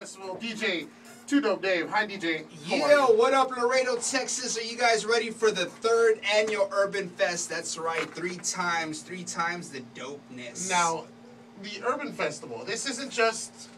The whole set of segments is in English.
Festival. DJ Too Dope Dave. Hi, DJ. Yeah, what up, Laredo, Texas? Are you guys ready for the third annual Urbanfest? That's right, three times, three times the dopeness. Now, the Urban Festival. This isn't just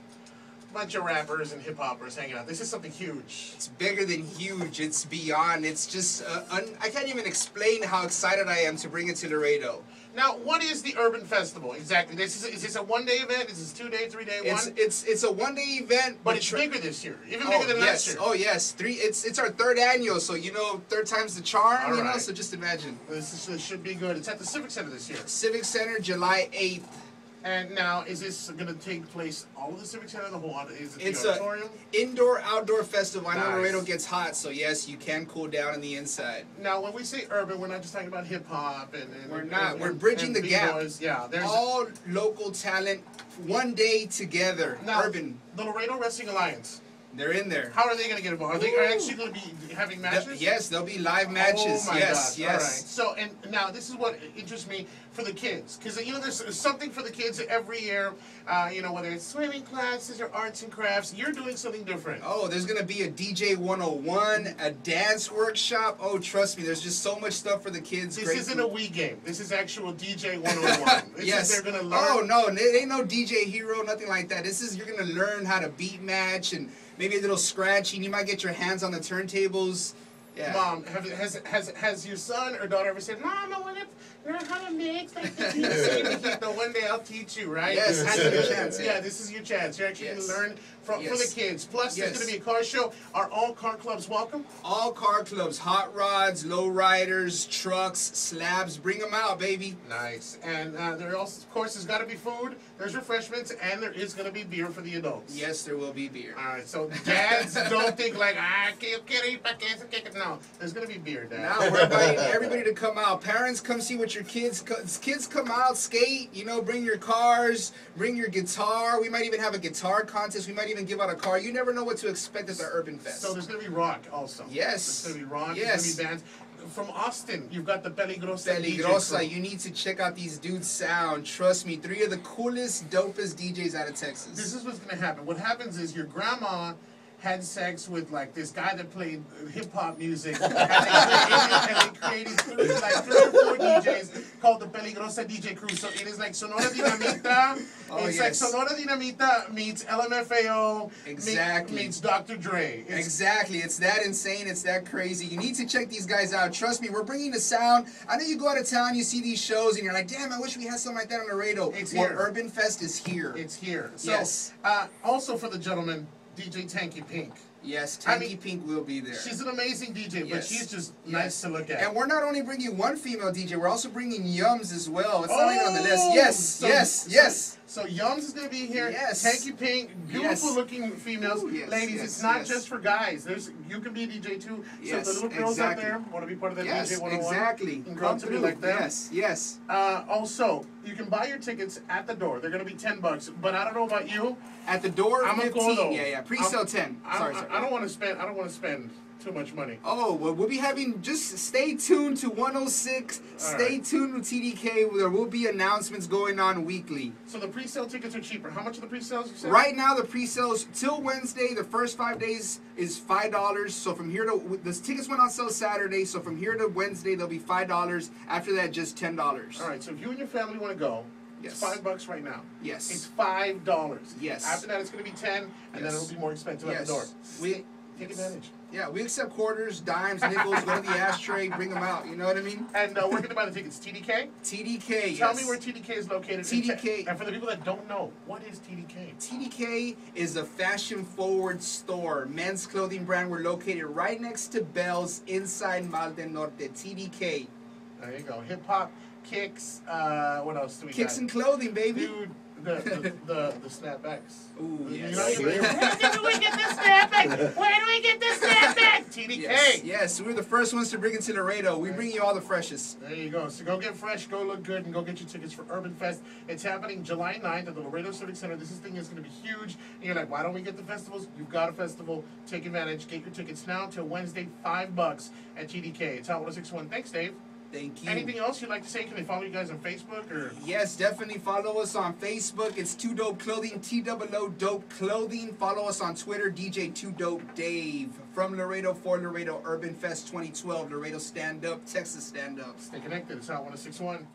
a bunch of rappers and hip hoppers hanging out. This is something huge. it's bigger than huge. It's beyond. It's just, uh, un- I can't even explain how excited I am to bring it to Laredo. Now, what is the Urban Festival exactly? This is is this a one day event? Is this two day, three day, It's one? it's it's a one day event, But it's bigger this year, even Oh bigger than yes, last year. oh yes, three. It's it's our third annual, so you know, third time's the charm. All you know, so just imagine. This, is, this should be good. It's at the Civic Center this year. Civic Center, July eighth. And now, is this going to take place all of the Civic Center, the whole? Is it It's the a auditorium? indoor outdoor festival. I know. Laredo gets hot, so yes, you can cool down on the inside. Now, when we say urban, we're not just talking about hip hop and, and We're and- not. and- We're bridging the gap. Yeah, there's All local talent, one day together. now, Urban, The Laredo Wrestling Alliance. They're in there. How are they going to get involved? Are they are actually going to be having matches? Th- yes, there'll be live matches. Oh my yes, gosh. yes. All right. So, and now this is what interests me for the kids, because you know there's something for the kids every year. Uh, you know whether it's swimming classes or arts and crafts, you're doing something different. Oh, there's gonna be a DJ 101, a dance workshop. Oh, trust me, there's just so much stuff for the kids. This Great isn't food. a Wii game. This is actual DJ 101. This yes. they're going to learn. Oh no, it ain't no DJ hero, nothing like that. This is you're gonna learn how to beat match and maybe a little scratching. You might get your hands on the turntables. Yeah. Mom, have, has has has your son or daughter ever said, "Mom, I want to learn how to mix like the PC"? One day I'll teach you, right? Yes, And this is your chance, Yeah, this is your chance. You're actually Yes. going to learn from for the kids. Plus, there's going to be a car show. Are all car clubs welcome? All car clubs, hot rods, low riders, trucks, slabs, bring them out, baby. Nice. And uh, there also, of course, there's got to be food. There's refreshments, and there is going to be beer for the adults. Yes, there will be beer. All right. So dads don't think like ah, can't ir pa' casa, que- que-" no. There's going to be beer, dad. Now we're inviting everybody to come out. Parents, come see what your kids. Kids, come out, skate. You know, bring your cars, bring your guitar. We might even have a guitar contest. We might even give out a car. You never know what to expect at the Urban Fest. So there's going to be rock also. Yes. There's going to be rock. Yes. There's going to be bands. From Austin, you've got the Peligrosa. Peligrosa, you need to check out these dudes' sound. Trust me, three of the coolest, dopest DJs out of Texas. This is what's going to happen. What happens is your grandma had sex with like this guy that played hip hop music, and they, created, and they created like three or four DJs called the Peligrosa DJ Crew. So it is like Sonora Dinamita. Oh, it's yes. like Sonora Dinamita meets LMFAO Exactly. meets Dr. Dre. It's Exactly. It's that insane. It's that crazy. You need to check these guys out. Trust me, we're bringing the sound. I know you go out of town, you see these shows, and you're like, damn, I wish we had something like that on the radio. It's well, here. Urbanfest is here. It's here. So, Yes. uh, also for the gentleman, DJ Tanky Pink. Yes, I Tanky mean, Pink will be there. She's an amazing DJ, but she's just Yes. nice to look at. And we're not only bringing one female DJ, we're also bringing Yums as well. It's not even on the list. Oh! Yes, So- yes, yes. So Yums is going to be here. Yes. Tanky Pink, beautiful Yes. looking females, Ooh, yes, ladies. yes, it's not yes. just for guys. There's you can be a DJ too. Yes, so the little girls exactly. out there want to be part of the Yes, DJ 101. exactly. And grow to be like them. Yes, yes. Uh, also, you can buy your tickets at the door. They're going to be ten bucks. But I don't know about you. At the door, I'm a 15. go, yeah, yeah. Pre-sale I'm- 10. I, sorry, I- sorry. I don't want to spend. I don't want to spend too much money. Oh, well, we'll be having, just stay tuned to 106. All stay right. tuned with TDK. There will be announcements going on weekly. So the pre-sale tickets are cheaper. How much are the pre-sales? Right now, the pre-sales till Wednesday, the first five days is five dollars. So from here to the tickets went on sale Saturday. So from here to Wednesday, they'll be five dollars. After that, just ten dollars. All right. So if you and your family want to go, Yes. it's five bucks right now. Yes. It's five dollars. Yes. After that, it's going to be ten, and then it'll be more expensive at Yes. the door. We- take yes. advantage. Yeah, we accept quarters, dimes, nickels. go to the ashtray, bring them out. You know what I mean? And uh, we're going to buy the tickets. TDK. TDK. Tell yes. me where TDK is located. TDK. And for the people that don't know, what is TDK? TDK is a fashion forward store, men's clothing brand. We're located right next to Bell's inside Mall del Norte. TDK. There you go. Hip hop, kicks. Uh, what else do we Kicks got? and clothing, baby. Dude, the the, the, the snapbacks. Ooh, You yes. know, you're Where do we get the snapback? Where do we get the snapback? TDK. Yes, yes, we were the first ones to bring it to Laredo. We bring you all the freshest. There you go. So go get fresh, go look good, and go get your tickets for Urbanfest. It's happening July 9th at the Laredo Civic Center. This thing is going to be huge. And you're like, why don't we get the festivals? You've got a festival. Take advantage. Get your tickets now till Wednesday, five bucks at TDK. It's Hot 1061. Thanks, Dave. Thank you. Anything else you'd like to say? Can they follow you guys on Facebook or? Yes, definitely follow us on Facebook. It's Too Dope Clothing, T O O Dope Clothing. Follow us on Twitter, DJ Too Dope Dave. From Laredo for Laredo, Urbanfest 2012, Laredo Stand Up, Texas Stand Up. Stay connected. It's Hot 1061.